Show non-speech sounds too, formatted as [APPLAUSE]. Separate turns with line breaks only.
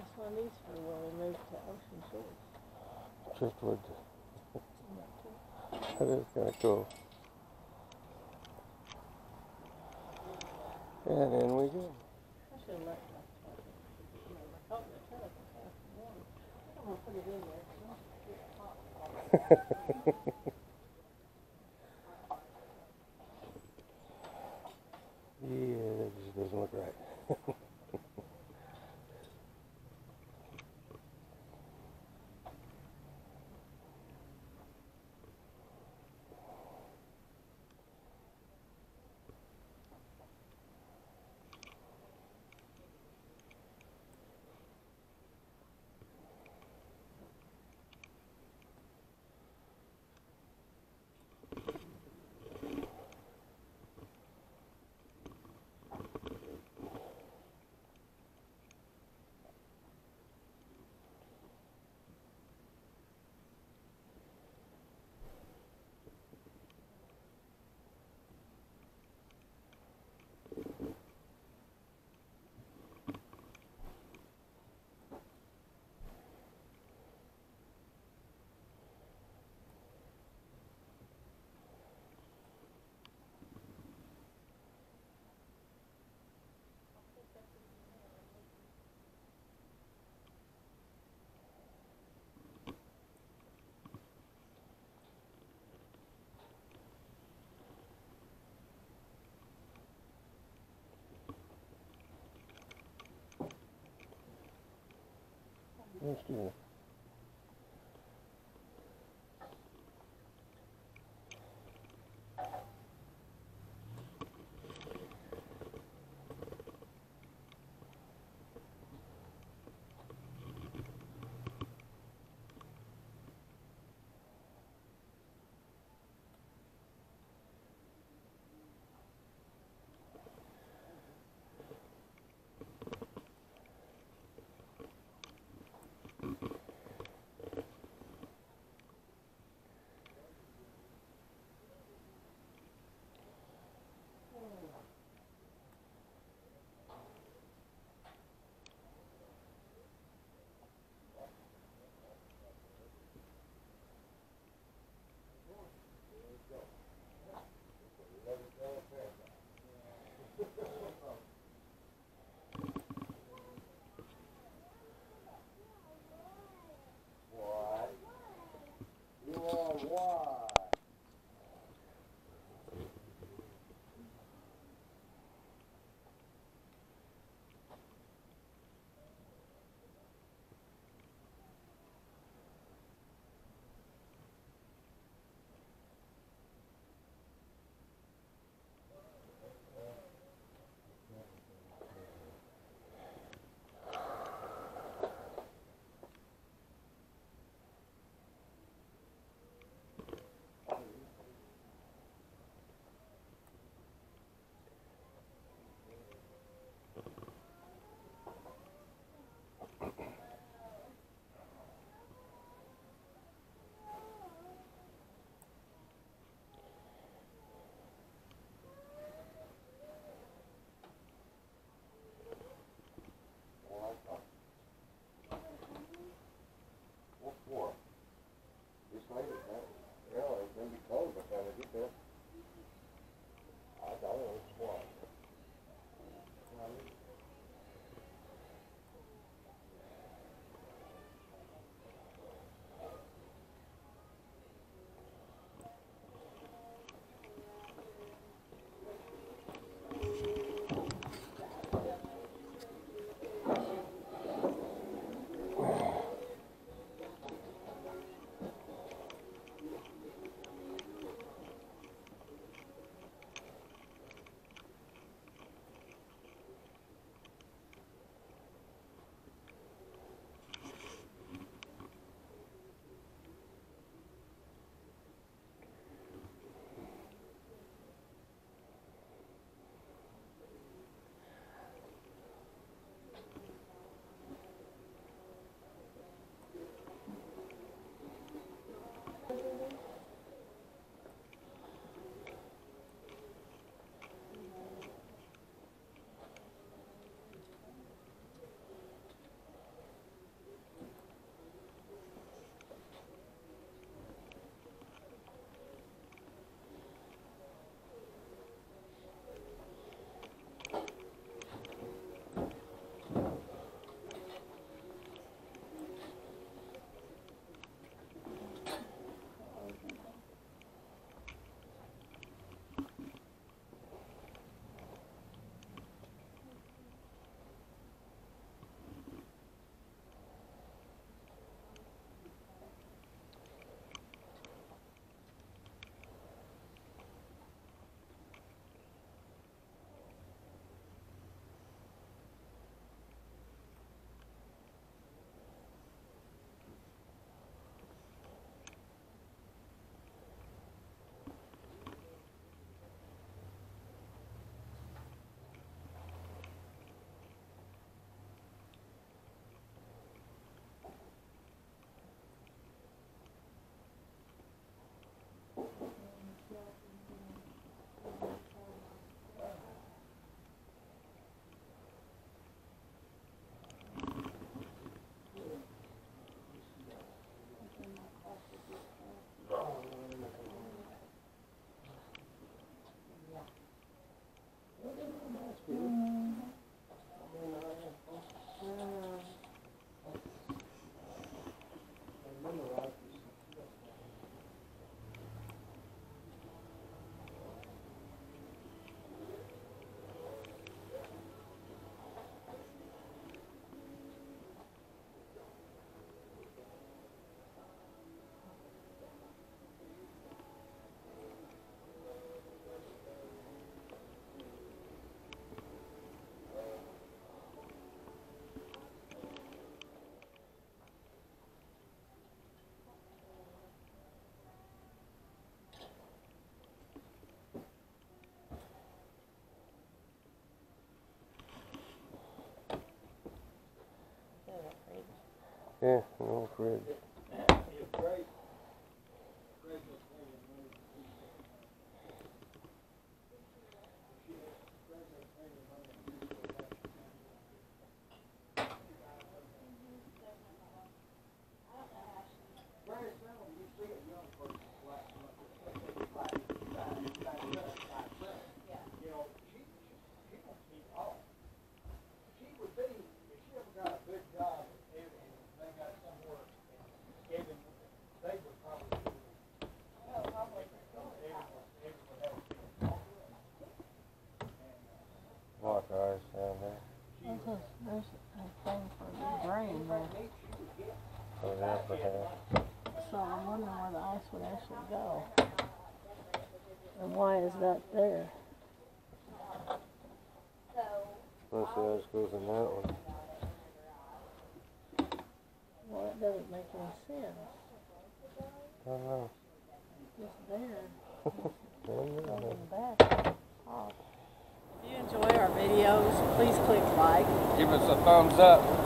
We need to buy us one of these for when we move to Ocean Shores.
Driftwood.
That
is kind of cool. And in we go.
I should have left my phone. You know, my phone, the telephone, half warm. I'm gonna put it in there. 'cause once it gets hot,
Yeah, that just doesn't look right. [LAUGHS] Ну, одно слово. Yeah, no fridge. Water ice down there.
There's a, there's a thing for the drain there.
Oh, yeah, perhaps.
So wondering where the ice would actually go. And why is that there?
Most of the ice goes in that one.
Well, it doesn't make any sense.
I don't know.
Just there. [LAUGHS]
I don't know.
On the back. Oh. If you enjoy our videos, please click like.
Give us a thumbs up.